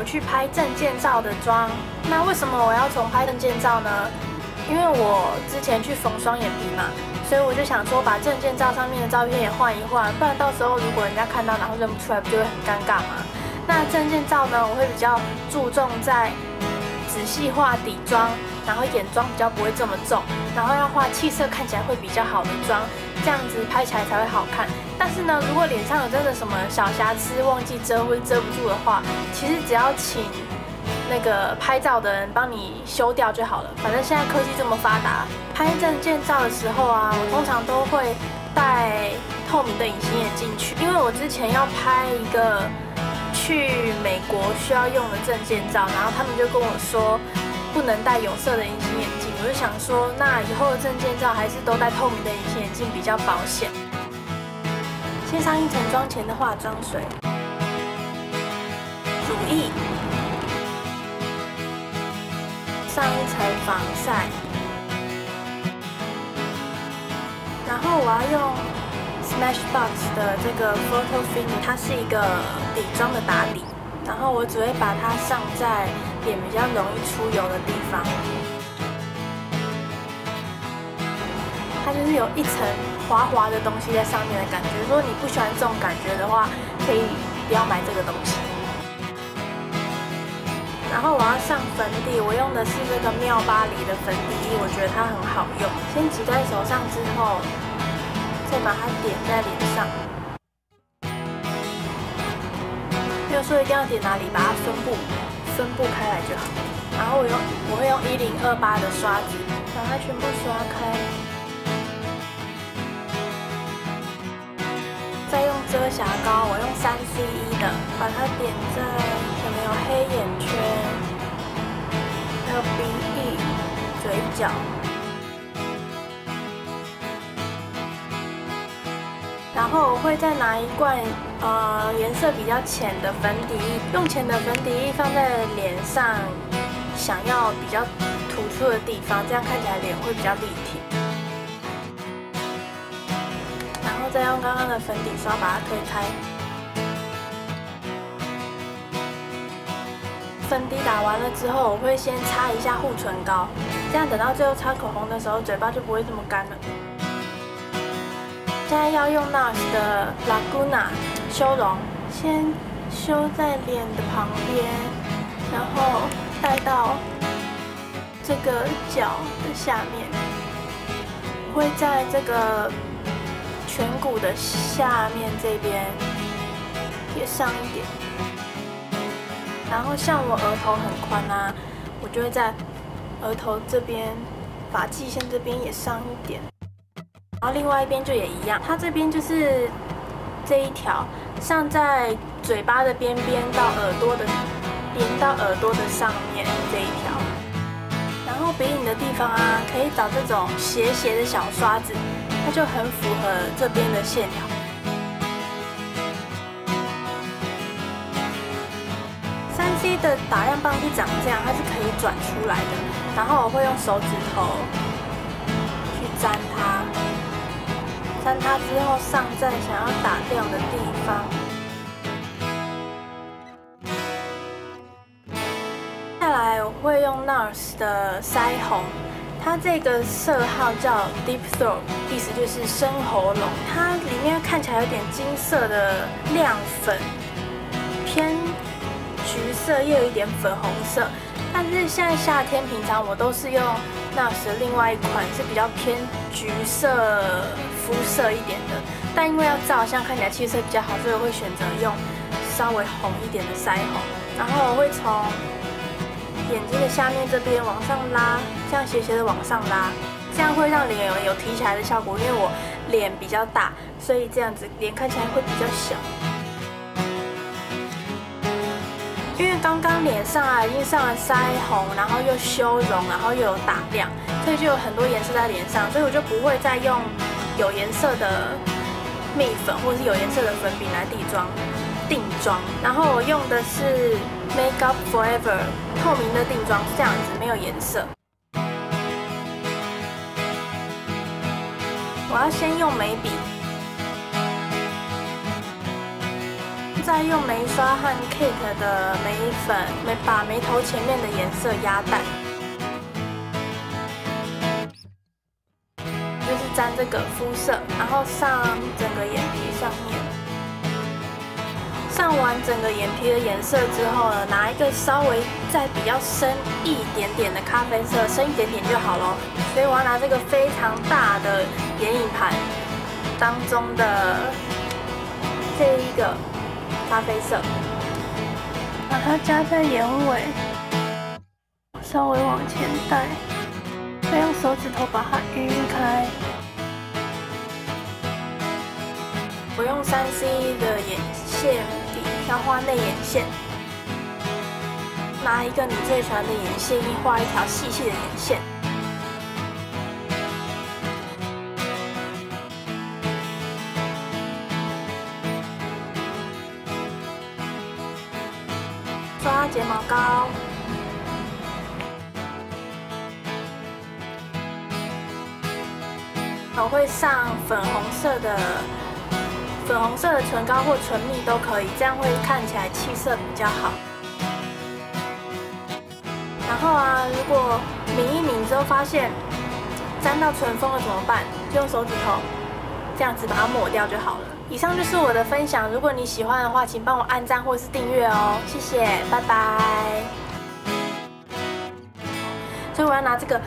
我去拍证件照的妆。那为什么我要重拍证件照呢？因为我之前去缝双眼皮嘛，所以我就想说把证件照上面的照片也换一换，不然到时候如果人家看到然后认不出来，不就会很尴尬吗？那证件照呢，我会比较注重在仔细画底妆，然后眼妆比较不会这么重，然后要画气色看起来会比较好的妆，这样子拍起来才会好看。但是呢，如果脸上有真的什么小瑕疵忘记遮或者遮不住的话，其实只要请那个拍照的人帮你修掉就好了。反正现在科技这么发达，拍证件照的时候啊，我通常都会戴透明的隐形眼镜去，因为我之前要拍一个。去美国需要用的证件照，然后他们就跟我说不能戴有色的隐形眼镜，我就想说，那以后的证件照还是都戴透明的隐形眼镜比较保险。先上一层妆前的化妆水，乳液，上一层防晒，然后我要用。Smashbox 的这个 Photo Fini，它是一个底妆的打底，然后我只会把它上在脸比较容易出油的地方。它就是有一层滑滑的东西在上面的感觉。如果你不喜欢这种感觉的话，可以不要买这个东西。然后我要上粉底，我用的是这个妙巴黎的粉底液，我觉得它很好用。先挤在手上之后。再把它点在脸上，没有说一定要点哪里，把它分布分布开来就好。然后我用我会用一零二八的刷子把它全部刷开，再用遮瑕膏，我用三 C 一的，把它点在有没有黑眼圈，还有鼻翼、嘴角。然后我会再拿一罐呃颜色比较浅的粉底液，用浅的粉底液放在脸上，想要比较突出的地方，这样看起来脸会比较立体。然后再用刚刚的粉底刷把它推开。粉底打完了之后，我会先擦一下护唇膏，这样等到最后擦口红的时候，嘴巴就不会这么干了。现在要用 NARS 的 Laguna 修容，先修在脸的旁边，然后带到这个角的下面，会在这个颧骨的下面这边也上一点。然后像我额头很宽啊，我就会在额头这边发际线这边也上一点。然后另外一边就也一样，它这边就是这一条，上在嘴巴的边边到耳朵的，连到耳朵的上面这一条。然后鼻影的地方啊，可以找这种斜斜的小刷子，它就很符合这边的线条。三 C 的打样棒是长这样，它是可以转出来的。然后我会用手指头去沾它。它之后，上在想要打掉的地方。下来我会用 NARS 的腮红，它这个色号叫 Deep Throat，意思就是深喉咙。它里面看起来有点金色的亮粉，偏橘色又有一点粉红色。但是现在夏天，平常我都是用 NARS 的另外一款，是比较偏橘色。肤色一点的，但因为要照相看起来气色比较好，所以我会选择用稍微红一点的腮红。然后我会从眼睛的下面这边往上拉，这样斜斜的往上拉，这样会让脸有有提起来的效果。因为我脸比较大，所以这样子脸看起来会比较小。因为刚刚脸上啊已经上了腮红，然后又修容，然后又有打亮，所以就有很多颜色在脸上，所以我就不会再用。有颜色的蜜粉或者是有颜色的粉饼来定妆，定妆。然后我用的是 Make Up Forever 透明的定妆，这样子没有颜色。我要先用眉笔，再用眉刷和 Kate 的眉粉，眉把眉头前面的颜色压淡，就是沾这个肤色，然后上整个眼皮上面。上完整个眼皮的颜色之后呢，拿一个稍微再比较深一点点的咖啡色，深一点点就好了。所以我要拿这个非常大的眼影盘当中的这一个咖啡色，把它加在眼尾，稍微往前带，再用手指头把它晕开。我用三 C 的眼线笔。要画内眼线，拿一个你最喜欢的眼线，画一条细细的眼线，刷睫毛膏，我会上粉红色的。粉红色的唇膏或唇蜜都可以，这样会看起来气色比较好。然后啊，如果抿一抿之后发现沾到唇峰了怎么办？就用手指头这样子把它抹掉就好了。以上就是我的分享，如果你喜欢的话，请帮我按赞或是订阅哦，谢谢，拜拜。所以我要拿这个